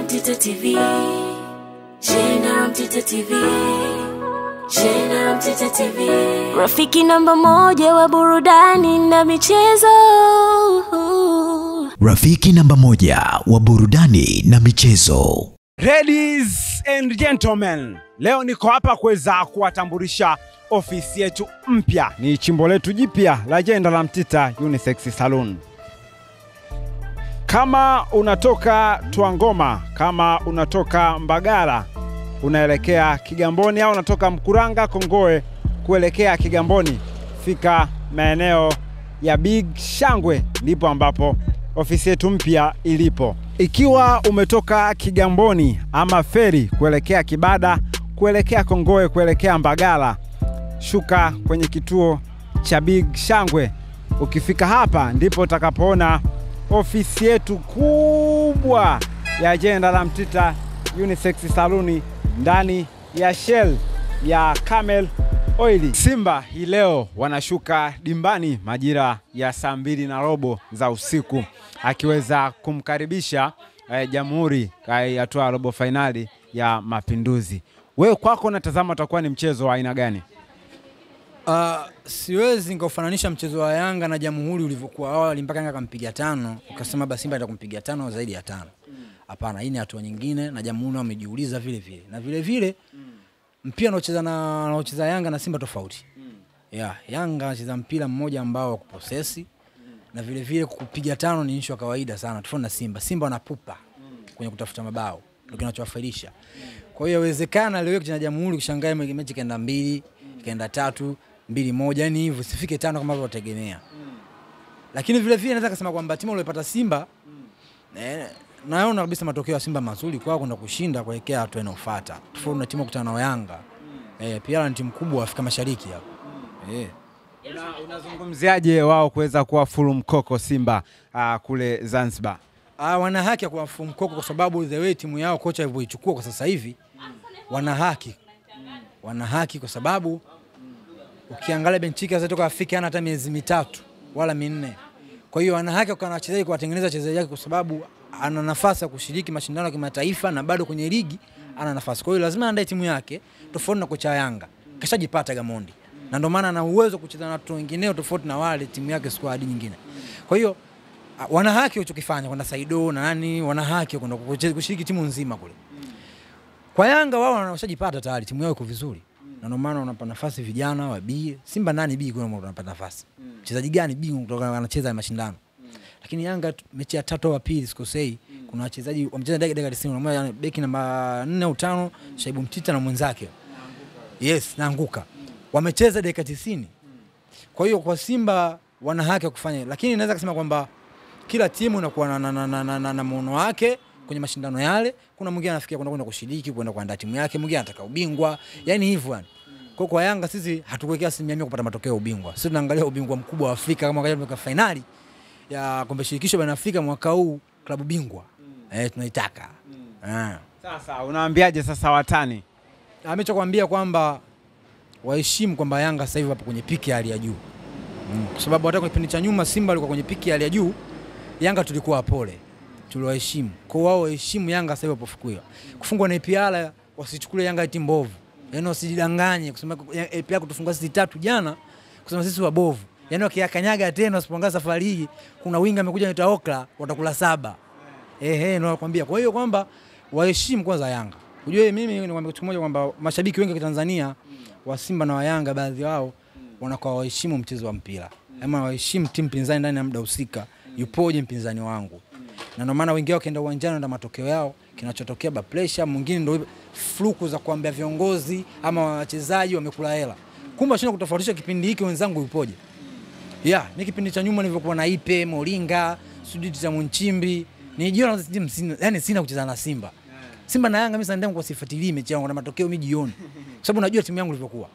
Mtita TV. Jena Mtita TV. Jena Mtita TV. Rafiki namba moja wa burudani na michezo. Rafiki namba moja wa burudani na michezo. Ladies and gentlemen, leo niko hapa kuweza kuwatambulisha ofisi yetu mpya. Ni chimbo letu jipya la jenda la Mtita Unisex Saloon. Kama unatoka Twangoma, kama unatoka Mbagala unaelekea Kigamboni, au unatoka Mkuranga Kongoe kuelekea Kigamboni, fika maeneo ya Big Shangwe, ndipo ambapo ofisi yetu mpya ilipo. Ikiwa umetoka Kigamboni ama feri kuelekea Kibada, kuelekea Kongoe, kuelekea Mbagala, shuka kwenye kituo cha Big Shangwe. Ukifika hapa ndipo utakapoona ofisi yetu kubwa ya jenda la Mtita Unisex Saluni ndani ya Shell ya Camel Oil. Simba hii leo wanashuka dimbani majira ya saa mbili na robo za usiku akiweza kumkaribisha eh, Jamhuri eh, hatua ya robo fainali ya Mapinduzi. Wewe kwako unatazama utakuwa ni mchezo wa aina gani? Uh, siwezi nikaufananisha mchezo wa Yanga na Jamhuri ulivyokuwa awali mpaka Yanga akampiga tano ukasema basi Simba atakumpiga tano zaidi ya tano. Hapana, hii ni hatua nyingine na Jamhuri wamejiuliza vile vile na vile vile mpira unaocheza na unaocheza Yanga na Simba tofauti. Yeah, Yanga anacheza mpira mmoja ambao wa kuposesi na vile vile kupiga tano ni issue ya kawaida sana tofauti na Simba. Simba wanapupa kwenye kutafuta mabao ndio kinachowafailisha. Kwa hiyo inawezekana leo kijana Jamhuri kushangaa mechi kaenda mbili, kaenda tatu, mbili moja, yani hivyo sifike tano kama wanategemea. Lakini vile vile naweza kusema kwamba timu iliyopata Simba eh, naona kabisa matokeo ya Simba mazuri kwao kwenda kushinda kuelekea hatua inayofuata. Tofauti na timu kutana na Yanga. Eh, pia ni timu kubwa Afrika Mashariki hapo. Eh. Unazungumziaje Una, wao kuweza kuwa full mkoko Simba uh, kule Zanzibar? Ah, wana haki ya kuwa mkoko kwa sababu the way timu yao kocha alivyoichukua kwa sasa hivi wana haki. Wana haki kwa sababu ukiangalia Benchika zatoka Afrika hana hata miezi mitatu wala minne. Kwa hiyo ana haki kwa wachezaji kuwatengeneza wachezaji wake kwa sababu ana nafasi ya kushiriki mashindano ya kimataifa na bado kwenye ligi ana nafasi. Kwa hiyo lazima aandae timu yake tofauti na kocha Yanga. Kashajipata Gamondi. Na ndio maana ana uwezo kucheza na watu wengineo tofauti na wale timu yake squad nyingine. Kwa hiyo wana haki walichokifanya kwenda Saido na nani, wana haki kwenda kushiriki timu nzima kule. Kwa Yanga wao wanashajipata tayari, timu yao iko vizuri. Na ndio maana unapata nafasi vijana wa B. Simba nani B kwa unapata nafasi. Mchezaji mm. gani B kutoka anacheza mashindano. Lakini Yanga mechi ya tatu ya pili sikosei, mm. kuna wachezaji wamecheza dakika dakika 90 mmoja beki namba 4 au 5 mm. Shaibu Mtita na mwenzake. Yes, naanguka. mm. Wamecheza dakika 90. mm. Kwa hiyo kwa Simba wana haki ya kufanya, lakini naweza kusema kwamba kila timu inakuwa na, na, na, na, na, na, na muono wake kwenye mashindano yale. Kuna mwingine anafikia kwenda kwenda kushiriki kwenda kuandaa timu yake, mwingine anataka ubingwa, yani hivyo yani. Kwa kwa Yanga sisi hatukuwekea asilimia mia kupata matokeo ya ubingwa. Sisi tunaangalia ubingwa mkubwa wa Afrika kama wakati tumefika fainali ya kombe shirikisho barani Afrika mwaka huu klabu bingwa. Eh, tunaitaka. Ah. Sasa unaambiaje sasa watani? Amechokwambia kwamba waheshimu kwamba Yanga sasa hivi wapo kwenye piki ya hali ya juu. Mm. Kwa sababu hata kipindi cha nyuma Simba alikuwa kwenye piki ya hali ya juu, Yanga tulikuwa pole. Tuliwaheshimu. Kwa wao waheshimu Yanga sasa hivi wapofukiwa. Kufungwa na APR wasichukulie Yanga eti mbovu. Yaani wasijidanganye kusema APR kutufunga sisi tatu jana kusema sisi wabovu. Yaani wakiyakanyaga tena wasipoangaza safari hii kuna winga amekuja anaitwa Okla watakula saba. Ehe, ndio nakwambia. Kwa hiyo kwamba waheshimu kwanza Yanga. Unajua mimi nikwambia kitu kimoja kwamba mashabiki wengi wa Tanzania wa Simba na wa Yanga baadhi wao wanakuwa waheshimu mchezo wa mpira. Ama waheshimu timu pinzani ndani ya muda husika. Yupoje mpinzani wangu? Na ndio maana wengi wao kaenda uwanjani na matokeo yao kinachotokea ba pressure, mwingine ndio fluku za kuambia viongozi ama wachezaji wamekula hela. Kumbe shina kutofautisha kipindi hiki wenzangu yupoje. Yeah, ni kipindi cha nyuma nilivyokuwa na Ipe, Moringa, Suditi za Munchimbi, nijiona timu sina, yani sina kucheza na Simba. Simba na Yanga mimi sasa kwa sifuatilii mechi yangu na matokeo mimi jioni. Kwa sababu najua timu yangu ilivyokuwa.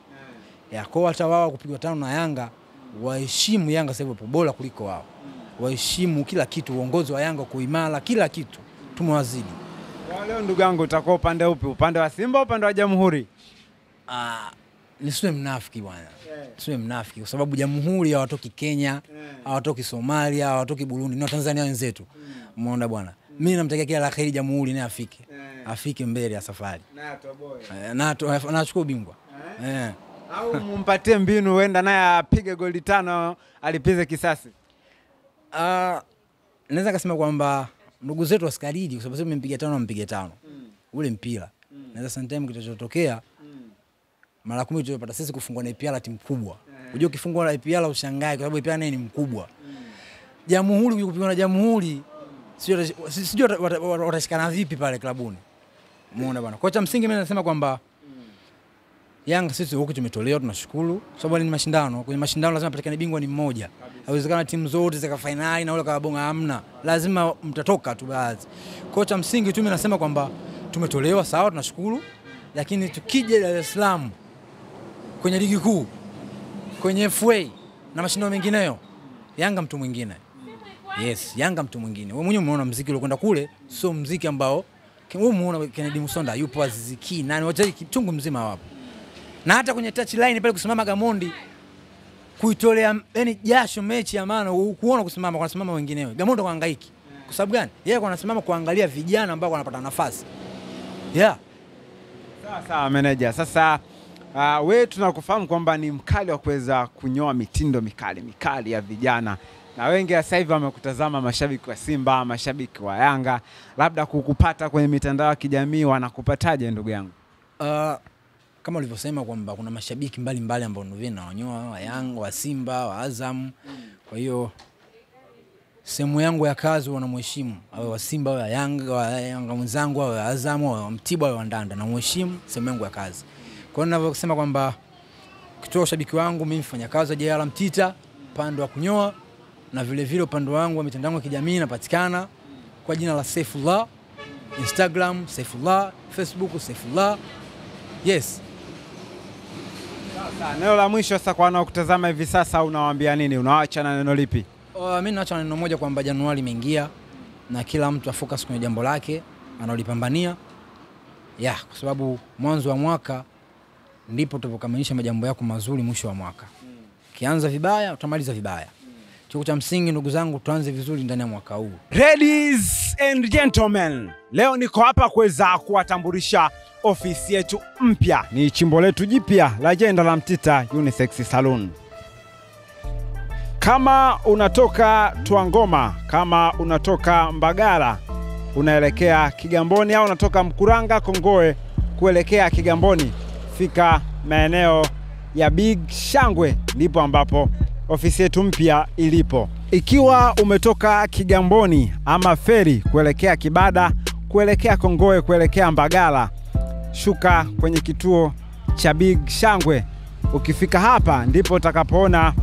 Ya kwa hata wao kupigwa tano na Yanga waheshimu Yanga sasa hivi bora kuliko wao. Waheshimu kila kitu, uongozi wa Yanga kuimara, kila kitu tumewazidi. Leo ndugu yangu utakuwa upande upi? Upande wa Simba, upande wa Jamhuri? Ah, nisiwe mnafiki bwana. Nisiwe mnafiki kwa sababu Jamhuri hawatoki Kenya, hawatoki Somalia, hawatoki Burundi, ni Watanzania wenzetu. Umeona bwana. mimi namtakia kila la kheri jamhuri naye afike afike mbele ya safari nachukua na tu- na achukue ubingwa Eh. au mumpatie mbinu huenda naye apige goli tano alipize kisasi Ah, naweza kasema kwamba ndugu zetu wasikaridi kwa sababu mmempiga tano ampiga tano mm. ule mpira mm. naweza sometime kitachotokea mm. mara kumi tutapata sisi kufungwa na IPR timu kubwa unajua ukifungwa na IPR ushangae kwa sababu IPR naye ni mkubwa mm. jamhuri kupigwa na jamhuri sijui sijui wata- wata- wata- watashikana vipi pale klabuni muone bwana kocha msingi mimi nasema kwamba Yanga sisi huku tumetolewa, tunashukuru sababu ni mashindano. Kwenye mashindano lazima patikane bingwa ni mmoja. Haiwezekana timu zote zika fainali na ule kabonga, hamna. Lazima mtatoka tu baadhi. Kocha msingi tu mimi nasema kwamba tumetolewa, sawa, tunashukuru, lakini tukija Dar es Salaam kwenye ligi kuu, kwenye FA na mashindano mengineyo, Yanga mtu mwingine. Yes, Yanga mtu mwingine. Wewe mwenyewe umeona mziki uliokwenda kule, sio mziki ambao wewe umeona Kennedy Musonda yupo Aziziki nani wachezaji chungu mzima wapo na hata kwenye touch line pale kusimama Gamondi kuitolea yani jasho mechi ya maana kuona kusimama kwa simama wengineo. Gamondi kaangaiki. Kwa sababu gani? Yeye kwa anasimama kuangalia vijana ambao wanapata nafasi. Yeah. Sawa sawa, meneja. Sasa uh, we tunakufahamu kwamba ni mkali wa kuweza kunyoa mitindo mikali mikali ya vijana, na wengi sasa hivi wamekutazama, mashabiki wa Simba, mashabiki wa Yanga, labda kukupata kwenye mitandao ya kijamii, wanakupataje ndugu yangu? Uh, kama ulivyosema kwamba kuna mashabiki mbalimbali ambao ndio nawanyoa wa Yanga, wa Simba, wa Azam. Kwa hiyo sehemu yangu ya kazi wanamheshimu, awe wa Simba, awe wa Yanga, wa Yanga mwenzangu, awe wa Azam, awe wa Mtibwa, awe wa Ndanda, namheshimu sehemu yangu ya kazi. Kwa hiyo ninavyosema kwamba kitoa ushabiki wangu mimi mfanya kazi wa JR Mtita upande wa kunyoa na vile vile upande wangu wa mitandao ya kijamii napatikana kwa jina la Saifullah, Instagram Saifullah, Facebook Saifullah. Yes. Neno la mwisho sasa kwa wanaokutazama hivi sasa, unawaambia nini? Unawaacha na neno lipi? Uh, mimi naacha neno moja kwamba Januari imeingia na kila mtu afocus kwenye jambo lake analolipambania, ya kwa sababu mwanzo wa mwaka ndipo utapokamilisha majambo yako mazuri mwisho wa mwaka. Ukianza vibaya utamaliza vibaya. Chuo cha msingi, ndugu zangu, tuanze vizuri ndani ya mwaka huu. Ladies and gentlemen, leo niko hapa kuweza kuwatambulisha ofisi yetu mpya. Ni chimbo letu jipya la jenda la Mtita Unisex Saloon. Kama unatoka Twangoma, kama unatoka Mbagala unaelekea Kigamboni, au unatoka Mkuranga Kongoe kuelekea Kigamboni, fika maeneo ya Big Shangwe, ndipo ambapo ofisi yetu mpya ilipo. Ikiwa umetoka Kigamboni ama feri kuelekea Kibada, kuelekea Kongoe, kuelekea Mbagala, shuka kwenye kituo cha Big Shangwe. Ukifika hapa ndipo utakapoona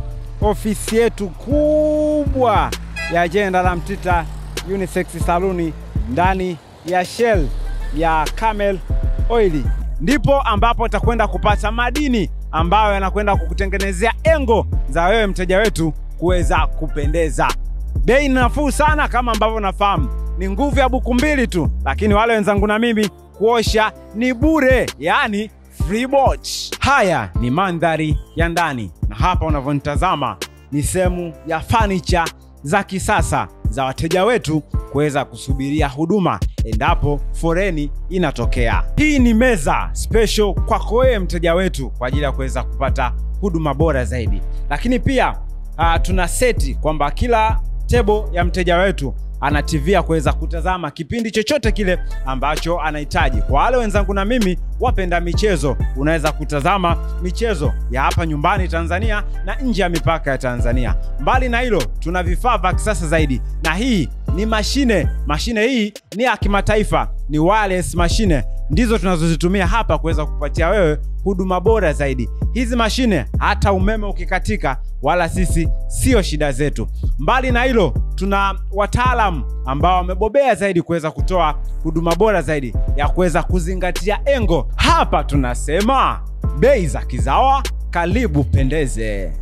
ofisi yetu kubwa ya jenda la Mtita Unisex Saluni ndani ya Shell ya Camel oili Ndipo ambapo utakwenda kupata madini ambayo yanakwenda kukutengenezea engo za wewe mteja wetu kuweza kupendeza. Bei nafuu sana, kama ambavyo nafahamu ni nguvu ya buku mbili tu, lakini wale wenzangu na mimi kuosha ni bure, yani free board. Haya ni mandhari ya ndani, na hapa unavyonitazama ni sehemu ya fanicha za kisasa za wateja wetu kuweza kusubiria huduma endapo foreni inatokea. Hii ni meza special kwako wewe mteja wetu kwa ajili ya kuweza kupata huduma bora zaidi, lakini pia uh, tuna seti kwamba kila tebo ya mteja wetu ana TV ya kuweza kutazama kipindi chochote kile ambacho anahitaji. Kwa wale wenzangu na mimi wapenda michezo, unaweza kutazama michezo ya hapa nyumbani Tanzania na nje ya mipaka ya Tanzania. Mbali na hilo, tuna vifaa vya kisasa zaidi, na hii ni mashine. Mashine hii ni ya kimataifa, ni wireless mashine, ndizo tunazozitumia hapa kuweza kupatia wewe huduma bora zaidi. Hizi mashine hata umeme ukikatika, wala sisi sio shida zetu. Mbali na hilo, tuna wataalam ambao wamebobea zaidi kuweza kutoa huduma bora zaidi ya kuweza kuzingatia engo. Hapa tunasema bei za kizawa, karibu pendeze.